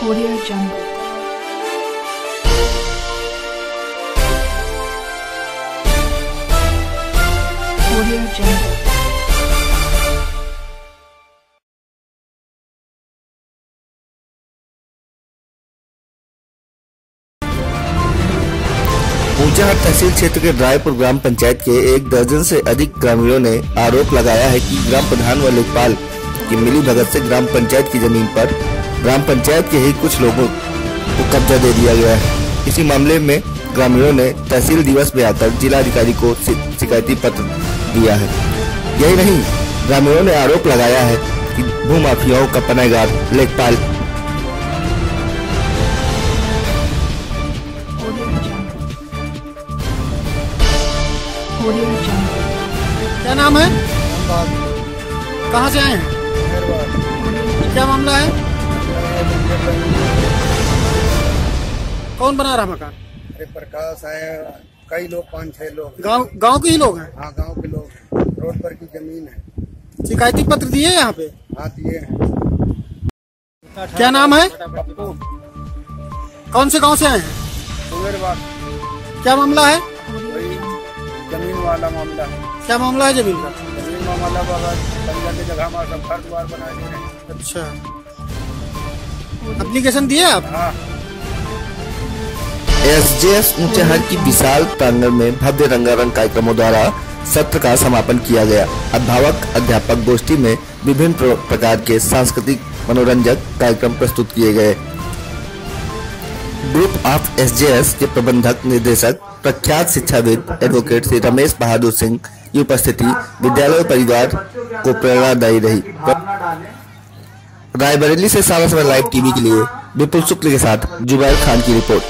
Audio Jungle. Audio Jungle. ऊंचाहाट तहसील क्षेत्र के रायपुर ग्राम पंचायत के एक दर्जन से अधिक ग्रामीणों ने आरोप लगाया है कि ग्राम प्रधान व लेखपाल की मिली भगत से ग्राम पंचायत की ज़मीन पर ग्राम पंचायत के ही कुछ लोगों को कब्जा दे दिया गया है। इसी मामले में ग्रामीणों ने तहसील दिवस में आकर जिलाधिकारी को शि- शिकायती पत्र दिया है। यही नहीं, ग्रामीणों ने आरोप लगाया है कि भूमाफियाओं का पनागार लेखपाल. क्या नाम है? कहाँ से आए हैं? क्या मामला है? कौन बना रहा मकान? अरे प्रकाश है कई लोग पाँच छह लोग गाँव गाँव के ही लोग हैं? हाँ गाँव के लोग हैं। रोड पर की ज़मीन है। शिकायती पत्र दिए यहाँ पे? हाँ दिए हैं। क्या नाम है? कौन से गाँव से आए हैं? क्या मामला है? ज़मीन वाला मामला है। क्या मामला है ज़मीन का? ज़मीन मामला बाबा के जगह हमारा घर द्वार अच्छा। एप्लीकेशन दिए आप? हाँ एसजेएस ऊंचाहाट की विशाल प्रांगण में भव्य रंगारंग कार्यक्रमों द्वारा सत्र का समापन किया गया। अध्यापक अध्यापक गोष्ठी में विभिन्न प्रकार के सांस्कृतिक मनोरंजक कार्यक्रम प्रस्तुत किए गए। Group of S J S के प्रबंधक, निर्देशक, प्रख्यात शिक्षाविद एडवोकेट श्री रमेश बहादुर सिंह की उपस्थिति विद्यालय परिवार को प्रेरणादायी रही। रायबरेली से सारा समय लाइव टीवी के लिए विपुल शुक्ल के साथ जुबैर खान की रिपोर्ट.